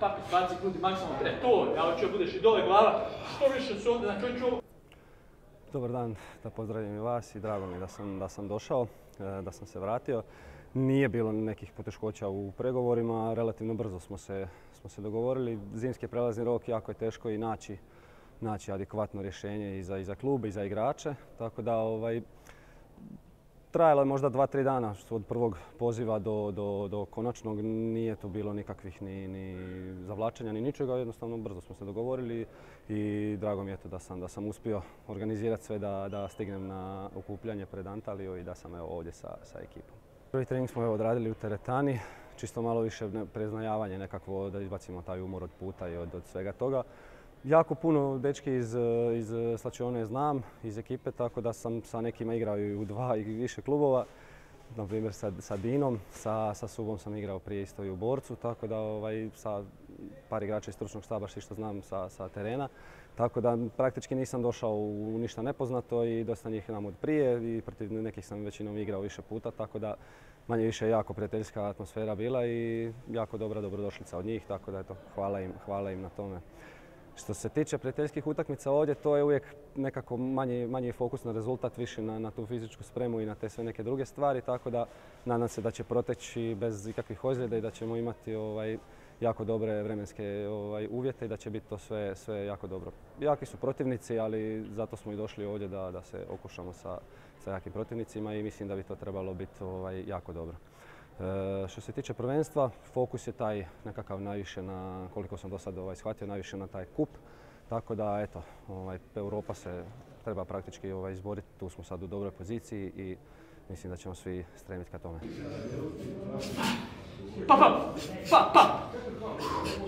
papi, baci grudi maksimalno, e to, ja hoću da budeš i dole glava, što više su onda, znači hoću. Dobar dan, da pozdravim i vas i drago mi da sam, da sam došao, e, da sam se vratio. Nije bilo nekih poteškoća u pregovorima, relativno brzo smo se, smo se dogovorili. Zimski prelazni rok jako je teško i naći, naći adekvatno rješenje i za, i za klub i za igrače. Tako da ovaj, trajalo je možda dva, tri dana od prvog poziva do, do, do konačnog. Nije to bilo nikakvih ni, ni zavlačenja ni ničega, jednostavno brzo smo se dogovorili i drago mi je to da sam, da sam uspio organizirati sve da, da stignem na okupljanje pred Antaliju i da sam evo ovdje sa, sa ekipom. Prvi trening smo evo odradili u teretani, čisto malo više preznajavanje nekakvo da izbacimo taj umor od puta i od, od svega toga. Jako puno dečki iz, iz Slačione znam, iz ekipe, tako da sam sa nekima igrao i u dva i više klubova. Na primjer sa, sa Dinom, sa, sa Subom sam igrao prije isto i u Borcu, tako da ovaj, sa par igrača iz stručnog štaba što znam sa, sa terena. Tako da praktički nisam došao u ništa nepoznato i dosta njih znam od prije i protiv nekih sam većinom igrao više puta, tako da manje više jako prijateljska atmosfera bila i jako dobra dobrodošlica od njih, tako da eto, hvala im, hvala im na tome. Što se tiče prijateljskih utakmica ovdje, to je uvijek nekako manji, manji fokus na rezultat, više na, na tu fizičku spremu i na te sve neke druge stvari, tako da nadam se da će proteći bez ikakvih ozljeda i da ćemo imati ovaj, jako dobre vremenske ovaj, uvjete i da će biti to sve, sve jako dobro. Jaki su protivnici, ali zato smo i došli ovdje da, da se okušamo sa, sa jakim protivnicima i mislim da bi to trebalo biti ovaj, jako dobro. E, što se tiče prvenstva, fokus je taj nekakav najviše na, koliko sam do sada ovaj, shvatio, najviše na taj kup. Tako da, eto, ovaj, Europa se treba praktički ovaj, izboriti, tu smo sad u dobroj poziciji i mislim da ćemo svi stremiti ka tome. Pa, pa, pa, pa!